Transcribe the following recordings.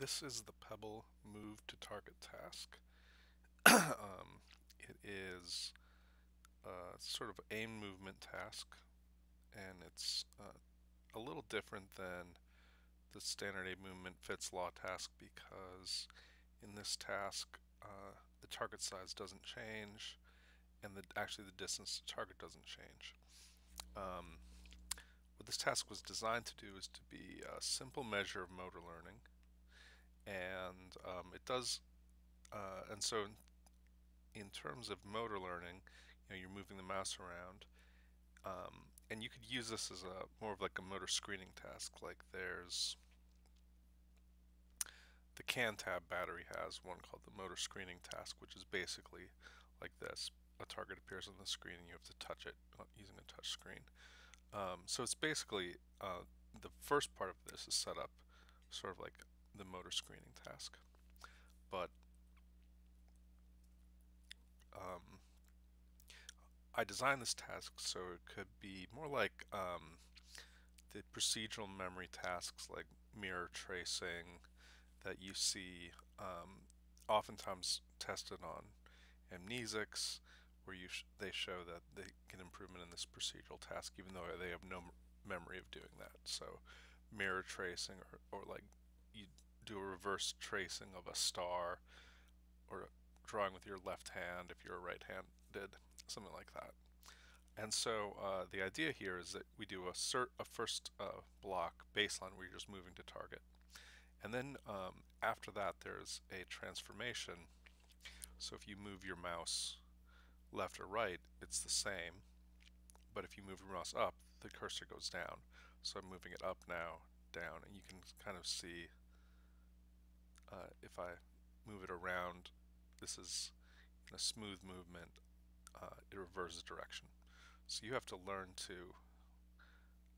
this is the PEBL move to target task. um, it is a sort of aim movement task and it's uh, a little different than the standard aim movement Fitts law task because in this task uh, the target size doesn't change and the, actually the distance to target doesn't change. Um, what this task was designed to do is to be a simple measure of motor learning and um, it does uh, and so in, in, terms of motor learning you know you're moving the mouse around um, and you could use this as a more of like a motor screening task like there's the CanTab battery has one called the motor screening task which is basically like this. A target appears on the screen and you have to touch it uh, using a touch screen. Um, so it's basically uh, the first part of this is set up sort of like the motor screening task. But um, I designed this task so it could be more like um, the procedural memory tasks like mirror tracing that you see um, oftentimes tested on amnesics where you sh they show that they get improvement in this procedural task even though they have no memory of doing that. So mirror tracing or, or like you do a reverse tracing of a star or drawing with your left hand if you're right-handed, something like that. And so uh, the idea here is that we do a, a first uh, block baseline where you're just moving to target. And then um, after that there's a transformation. So if you move your mouse left or right, it's the same. But if you move your mouse up, the cursor goes down. So I'm moving it up now, down, and you can kind of see uh, if I move it around, this is a smooth movement, uh, it reverses direction. So you have to learn to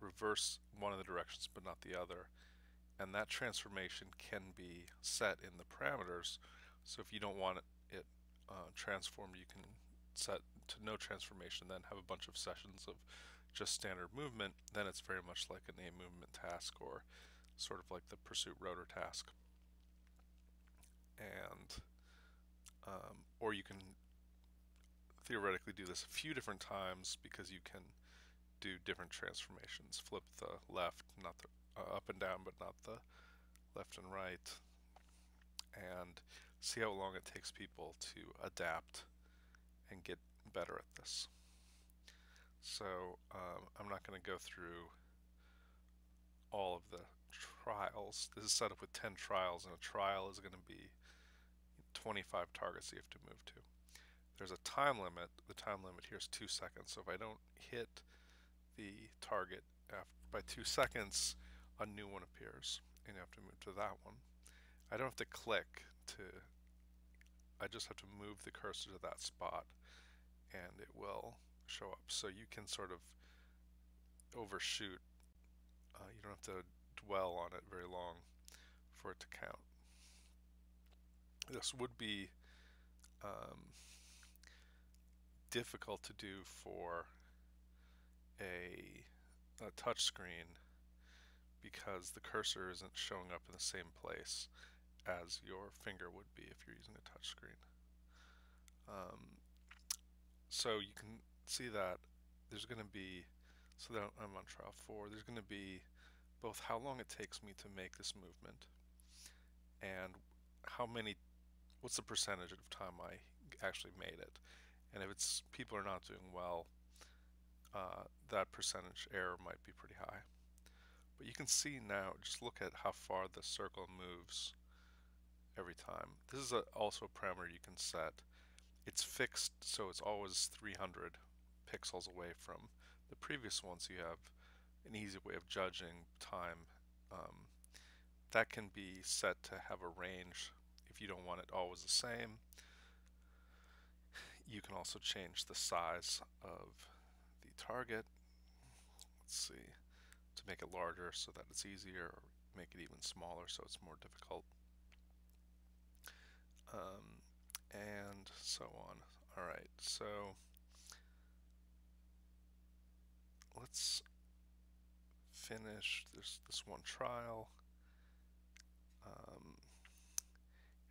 reverse one of the directions but not the other. And that transformation can be set in the parameters. So if you don't want it, uh, transformed, you can set to no transformation, then have a bunch of sessions of just standard movement. Then it's very much like an movement task or sort of like the pursuit rotor task and um, or you can theoretically do this a few different times because you can do different transformations. Flip the left not the uh, up and down but not the left and right and see how long it takes people to adapt and get better at this. So um, I'm not going to go through all of the trials. This is set up with 10 trials, and a trial is going to be 25 targets you have to move to. There's a time limit. The time limit here is two seconds. So if I don't hit the target by two seconds, a new one appears, and you have to move to that one. I don't have to click to, I just have to move the cursor to that spot, and it will show up. So you can sort of overshoot. Uh, you don't have to dwell on it very long for it to count this would be um, difficult to do for a, a touch screen because the cursor isn't showing up in the same place as your finger would be if you're using a touch screen. Um, so you can see that there's going to be, so that I'm on trial 4, there's going to be both how long it takes me to make this movement and how many what's the percentage of time I actually made it. And if it's people are not doing well, uh, that percentage error might be pretty high. But you can see now, just look at how far the circle moves every time. This is a, also a parameter you can set. It's fixed, so it's always 300 pixels away from the previous ones you have an easy way of judging time. Um, that can be set to have a range if you don't want it always the same. You can also change the size of the target. Let's see, to make it larger so that it's easier, or make it even smaller so it's more difficult. Um, and so on. All right, so let's finish this this one trial. um,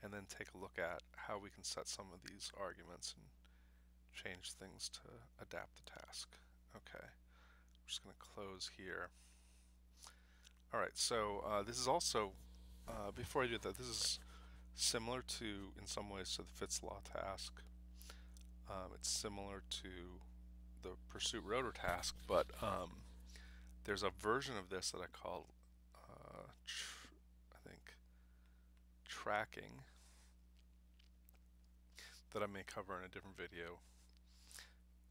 and then take a look at how we can set some of these arguments and change things to adapt the task. Okay, I'm just going to close here. Alright, so uh, this is also, uh, before I do that, this is similar to, in some ways, to the Fitts law task. Um, it's similar to the pursuit rotor task, but um, there's a version of this that I call, uh, I think, tracking that I may cover in a different video.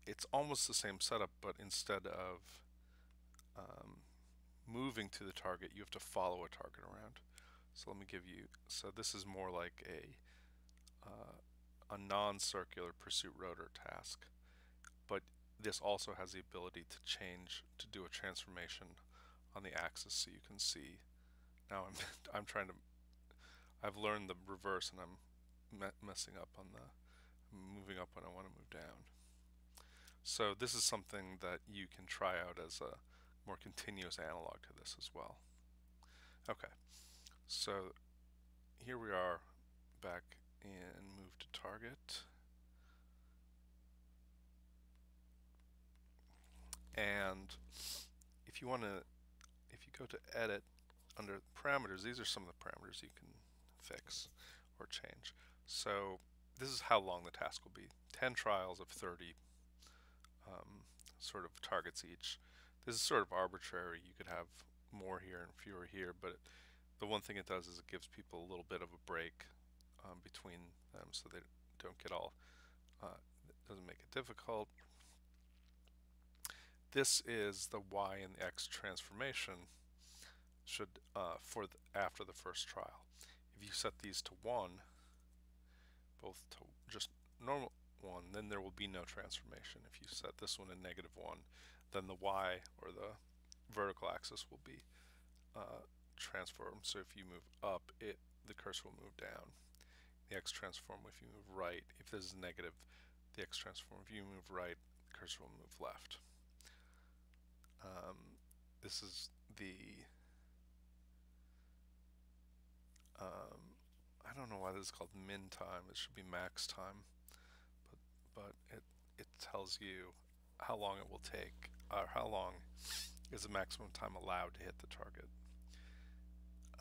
It's almost the same setup, but instead of um, moving to the target, you have to follow a target around. So let me give you, so this is more like a, uh, a non-circular pursuit rotor task, but this also has the ability to change, to do a transformation on the axis so you can see. Now I'm, I'm trying to, I've learned the reverse and I'm me messing up on the, moving up when I want to move down. So this is something that you can try out as a more continuous analog to this as well. Okay, so here we are back in move to target. And if you want to, if you go to edit under parameters, these are some of the parameters you can fix or change. So this is how long the task will be. 10 trials of 30 um, sort of targets each. This is sort of arbitrary. You could have more here and fewer here, but the one thing it does is it gives people a little bit of a break um, between them so they don't get all, uh, doesn't make it difficult. This is the y and the x transformation should uh, for the, after the first trial. If you set these to 1, both to just normal 1, then there will be no transformation. If you set this one in negative 1, then the y or the vertical axis will be uh, transformed. So if you move up, it the cursor will move down. The x transform if you move right. If this is negative, the x transform. If you move right, the cursor will move left. This is the um, I don't know why this is called min time. It should be max time, but but it it tells you how long it will take or how long is the maximum time allowed to hit the target.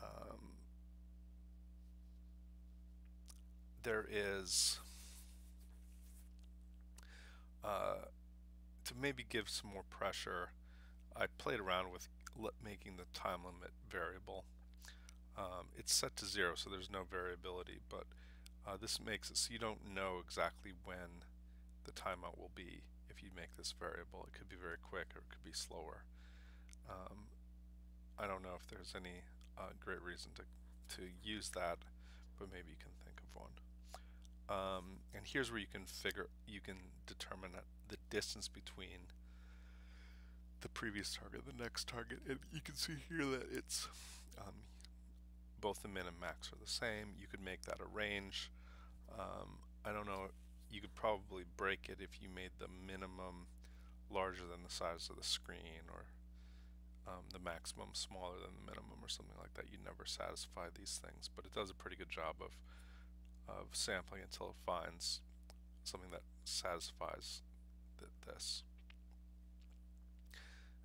Um, there is uh, to maybe give some more pressure. I played around with making the time limit variable. Um, it's set to zero, so there's no variability, but uh, this makes it so you don't know exactly when the timeout will be if you make this variable. It could be very quick or it could be slower. Um, I don't know if there's any uh, great reason to, to use that, but maybe you can think of one. Um, and here's where you can figure, you can determine the distance between the previous target the next target. And you can see here that it's um, both the min and max are the same. You could make that a range. Um, I don't know you could probably break it if you made the minimum larger than the size of the screen or um, the maximum smaller than the minimum or something like that. You'd never satisfy these things, but it does a pretty good job of of sampling until it finds something that satisfies th this.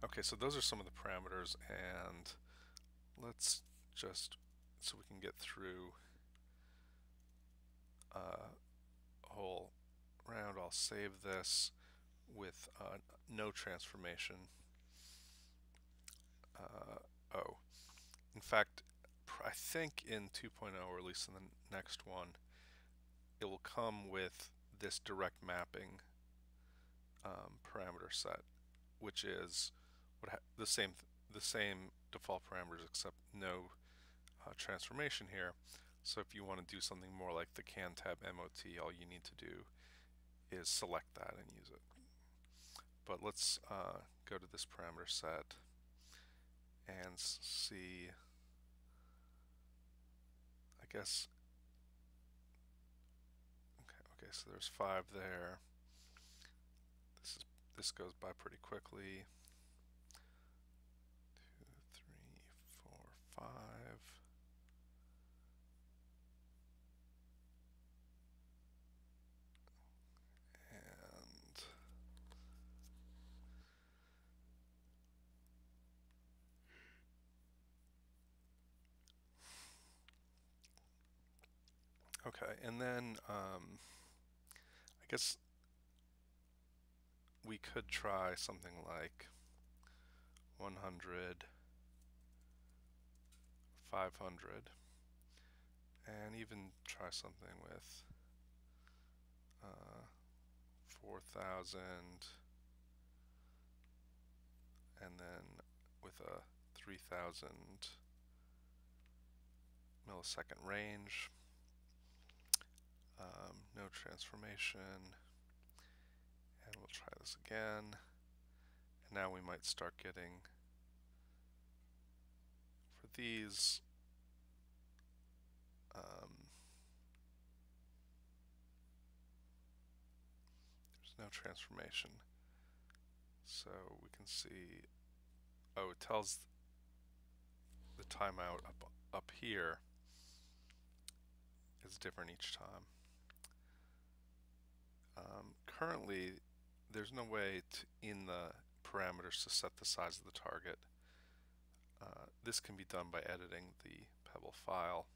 Okay, so those are some of the parameters and let's just, so we can get through uh, whole round, I'll save this with uh, no transformation. Uh, oh, in fact, I think in 2.0, or at least in the next one, it will come with this direct mapping um, parameter set, which is what the same th the same default parameters except no uh, transformation here. So if you want to do something more like the CanTab MOT, all you need to do is select that and use it. But let's uh, go to this parameter set and see, I guess, okay, okay, so there's five there. This is this goes by pretty quickly. five. And okay, and then um, I guess we could try something like 100 500, and even try something with uh, 4,000 and then with a 3,000 millisecond range, um, no transformation, and we'll try this again. And now we might start getting, these, um, there's no transformation. So we can see, oh, it tells the timeout up, up here is different each time. Um, currently, there's no way to, in the parameters to set the size of the target. Uh, this can be done by editing the PEBL file,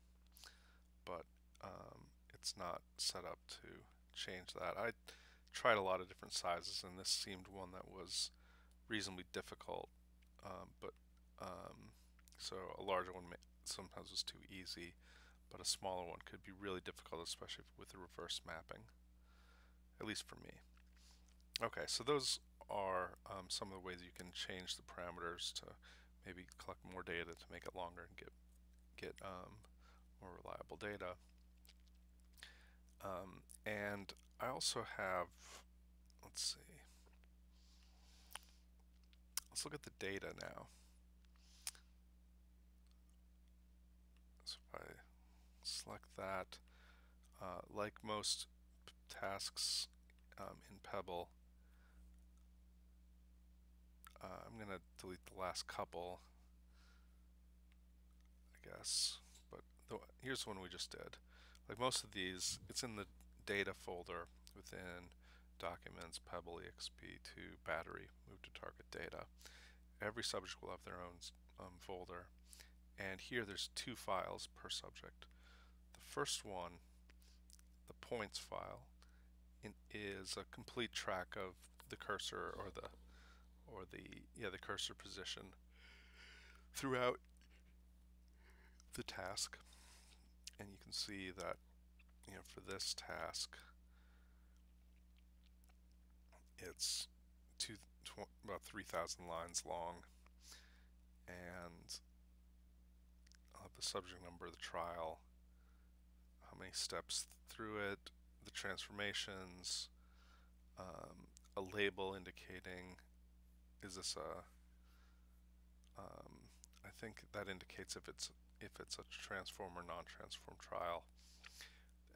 but um, it's not set up to change that. I tried a lot of different sizes and this seemed one that was reasonably difficult, um, but um, so a larger one sometimes was too easy, but a smaller one could be really difficult, especially with the reverse mapping, at least for me. Okay, so those are um, some of the ways you can change the parameters to maybe collect more data to make it longer and get get um, more reliable data. Um, and I also have, let's see, let's look at the data now. So if I select that, uh, like most tasks um, in PEBL, uh, I'm going to delete the last couple, I guess. But the, here's one we just did. Like most of these, it's in the data folder within documents, PEBL EXP2 battery, move to target data. Every subject will have their own um, folder. And here there's two files per subject. The first one, the points file, is a complete track of the cursor or the or the yeah the cursor position throughout the task. And you can see that you know for this task it's two, about 3,000 lines long. And I'll have the subject number of the trial how many steps through it the transformations um, a label indicating is this a um, I think that indicates if it's if it's a transform or non-transform trial.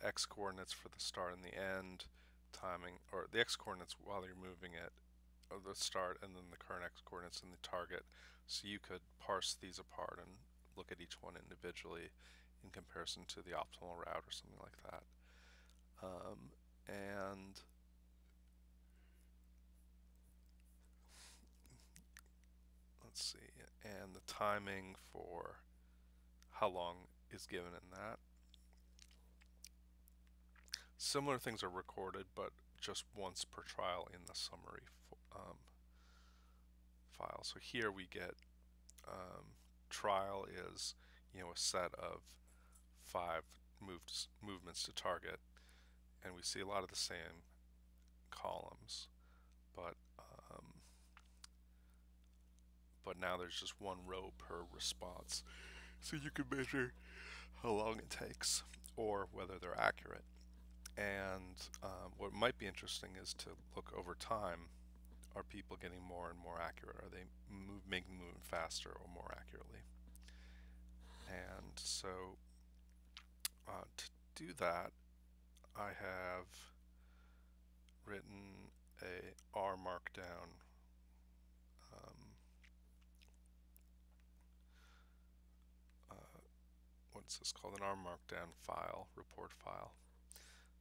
X coordinates for the start and the end timing or the x coordinates while you're moving it or the start and then the current x coordinates and the target. So you could parse these apart and look at each one individually in comparison to the optimal route or something like that. Um, and let's see, and the timing for how long is given in that. Similar things are recorded, but just once per trial in the summary um, file. So here we get um, trial is you know a set of five movements to target, and we see a lot of the same columns, but but now there's just one row per response. So you can measure how long it takes or whether they're accurate. And um, what might be interesting is to look over time. Are people getting more and more accurate? Are they move, making movement faster or more accurately? And so uh, to do that, I have written a R markdown what's this called an R Markdown file, report file,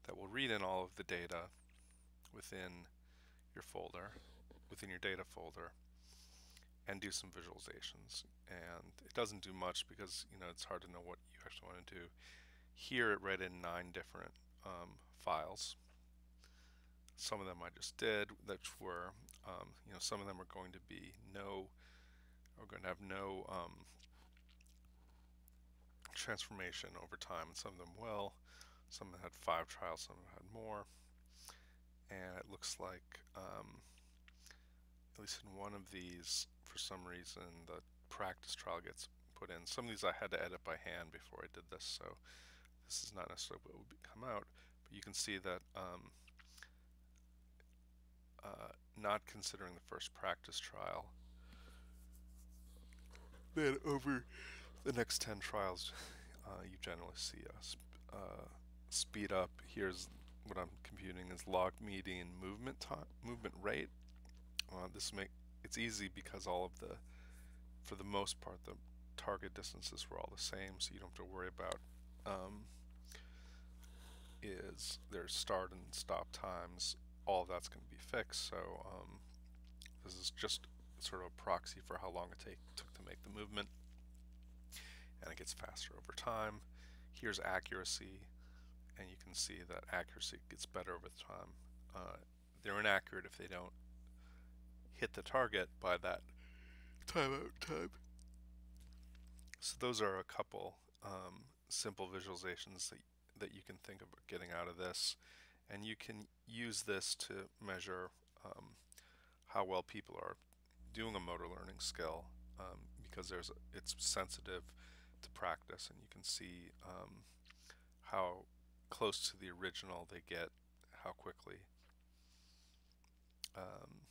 that will read in all of the data within your folder, within your data folder, and do some visualizations. And it doesn't do much because you know it's hard to know what you actually want to do. Here it read in nine different um, files. Some of them I just did, which were, um, you know, some of them are going to be no, are going to have no um, transformation over time, and some of them well. Some had five trials, some had more. And it looks like, um, at least in one of these, for some reason, the practice trial gets put in. Some of these I had to edit by hand before I did this, so this is not necessarily what will come out. But you can see that um, uh, not considering the first practice trial, then over the next 10 trials, uh, you generally see us uh, speed up. Here's what I'm computing is log median movement time, movement rate. Uh, this make it's easy because all of the, for the most part, the target distances were all the same, so you don't have to worry about um, is their start and stop times. All that's going to be fixed. So um, this is just sort of a proxy for how long it take, took to make the movement and it gets faster over time. Here's accuracy, and you can see that accuracy gets better over time. Uh, they're inaccurate if they don't hit the target by that timeout time. So those are a couple um, simple visualizations that, that you can think of getting out of this. And you can use this to measure um, how well people are doing a motor learning skill um, because there's it's sensitive practice and you can see um, how close to the original they get, how quickly. Um,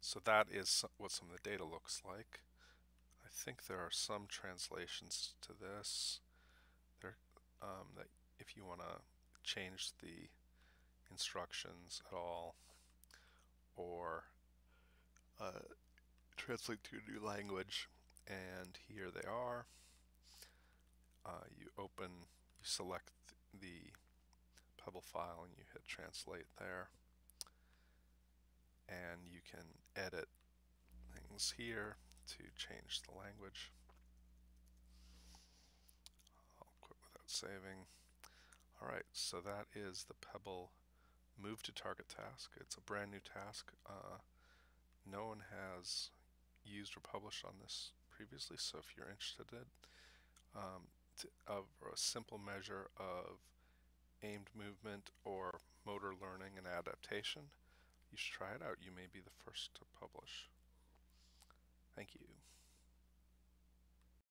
so that is what some of the data looks like. I think there are some translations to this. There, um, that if you want to change the instructions at all, or uh, translate to a new language, and here they are. Uh, you open, you select the PEBL file and you hit translate there. And you can edit things here to change the language. I'll quit without saving. Alright, so that is the PEBL move to target task. It's a brand new task. Uh, no one has used or published on this previously. So if you're interested in um, to, uh, a simple measure of aimed movement or motor learning and adaptation, you should try it out. You may be the first to publish. Thank you.